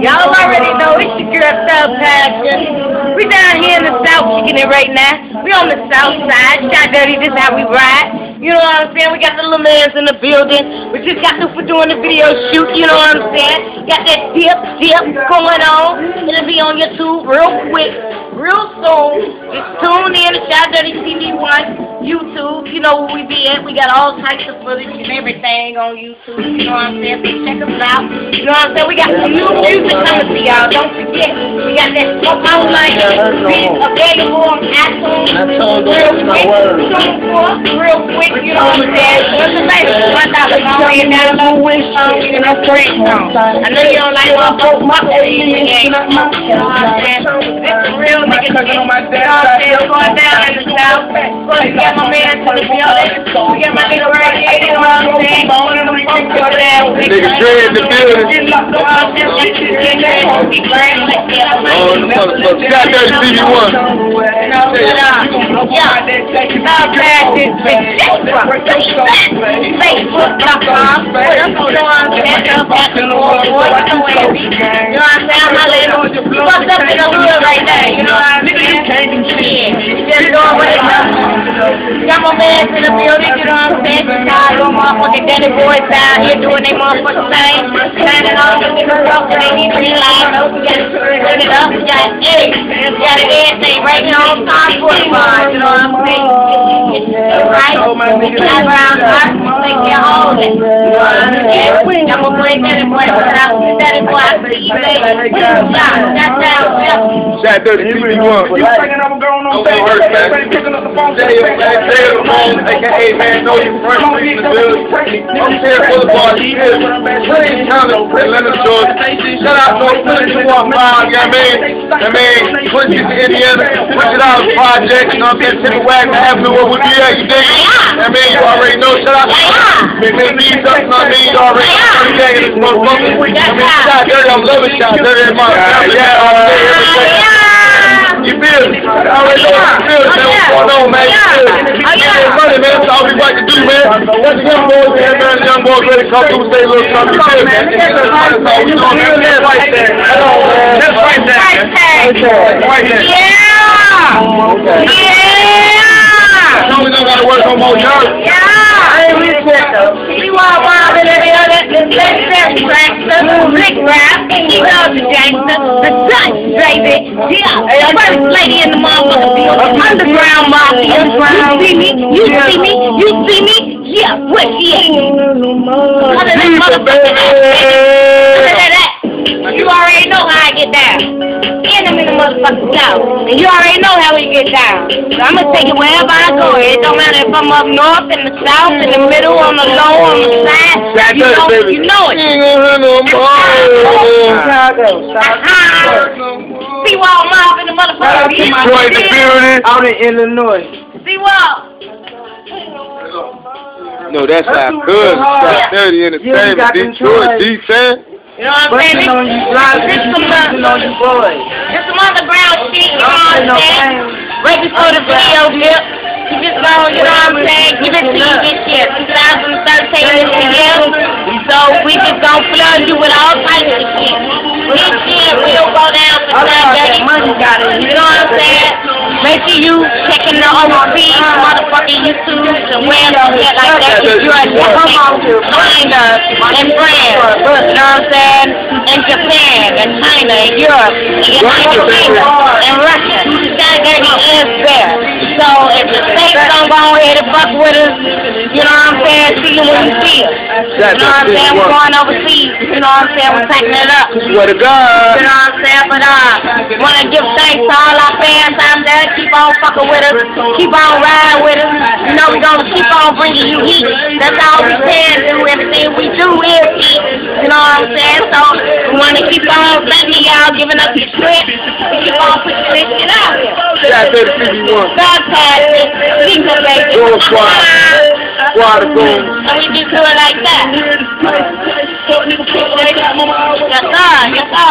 Y'all already know it's your girl South Passion. We down here in the South kicking it right now. We on the South side. Chi-Dirty, this how we ride. You know what I'm saying? We got the little mans in the building. We just got through for doing the video shoot. You know what I'm saying? Got that dip, dip going on. It'll be on YouTube real quick, real soon. Just tune in to Chi-Dirty TV1 YouTube. You know where we be at. We got all types of footage and everything on YouTube. You know what I'm saying? So check us out. You know what I'm saying? We got some new music coming to y'all. Don't forget. Got that Smoke Out Light available on iTunes. Real quick. Real quick. You know what I'm saying? What's the name? One ahead and download this song. You know, great song. I know you don't like my folk. My folk. You know what I'm saying? This is real nigga shit. You know what I'm? Going down in the South. We got my man to the building. We got my nigga right here. You know what I'm saying? Going in the funk. Go down. Nigga Dre in the building. Oh, the motherfucker. Got that TV1. Facebook.com. You know what I'm saying? Hallelujah. Fucked up in the hood right now. You know what I'm saying? Yeah. Got my man in the building. You know what I'm saying? Just got little motherfucking daddy boys down here doing their motherfucking thing. Shining on the niggas up when they need to realize. We got to turn it up. We got hey, we got everything right here on top 45. You know what I'm saying? Right? Background art. Take care of all. You know what I'm saying? I'm gonna bring daddy boy. Daddy boy. I see you later. That's how. Chi-Dirty TV1. You bringing up a girl on Okay, stage, work, man. everybody picking up the phone. Jay, Jay Ramon, aka Man. Know You Front Street in the building. I'm here for the bar. He is Clean County, Atlanta, Georgia. Shout out North Philly, you want five, you know what I mean? I mean, Twin Cities, Indiana, Wichita Dollars Project, you know what I'm saying? Timmy Wagner Avenue, where we be at, you dig? I mean, you already know. Shout out to Big Big Bees up, you know what I mean? You already know. You gang in this motherfucker. I mean, Chi-Dirty, I'm loving Chi-Dirty in my family. Yeah, all day, every day. You feel me? I already know what you feel, man. What's going on, man? You feel me? Money, man. That's all we like to do, man. That's young boys man. The young boys ready to come through say a little something. You feel me? That's all we doing, man. That's right there. That's right there. Right there. Yeah! Yeah! Know we don't gotta work no more jobs. Yeah! We want wild in the building. Let's step gangster, big rap, you know the gangster, the Dutch, baby. Yeah, first lady in the motherfucking building, underground mafia. You see me? You see me? You see me? Yeah, where she at? Other than motherfucking Other than that, you already know how I get down. And I'm in the motherfucking south. And you already know how we get down. So I'm gonna take it wherever I go. It don't matter if I'm up north, in the south, in the middle, on the low, on the side. Shot You know, Dirty, baby. you know it. You ain't gonna hear no more. Seawall mob in the motherfucking Detroit the building. Out in Illinois. See Seawall. No, that's how good. Chi-Dirty Entertainment. Detroit, D-Fan. You know what I'm saying? This, Busting on you, blind this some, busting on you boys. this some underground shit, you know what I'm saying? Right before the video dip. You just know, you know what I'm saying? Give it to you this year. 2013 is the year. So we just gonna flood you with all types of shit. This year we'll go down for I time got that money, got it. You know what I'm saying? Make sure you checking the overseas motherfucking YouTube and where the shit like that. If you're a different find us in France, you know what I'm saying? In Japan, in China, in Europe, in United Kingdom, in Russia. Chi-Dirty is there. So if the states don't go ahead and fuck with us, you know what I'm saying? See you when you see us. You know what I'm saying? We're going overseas. You know what I'm saying? We're taking it up. Swear to God. You know what I'm saying? But uh, wanna give thanks to fans out there. Keep on fucking with us. Keep on riding with us. You know we gonna keep on bringing you heat. That's all we can do. Everything we do is heat. You know what I'm saying? So we wanna keep on thanking y'all, giving us the strength. to Keep on pushing this shit out here. Chi-Dirty TV1. Fantastic. People, baby. Go squad. Squad of. So we just do it like that. Yes, sir. Yes, sir.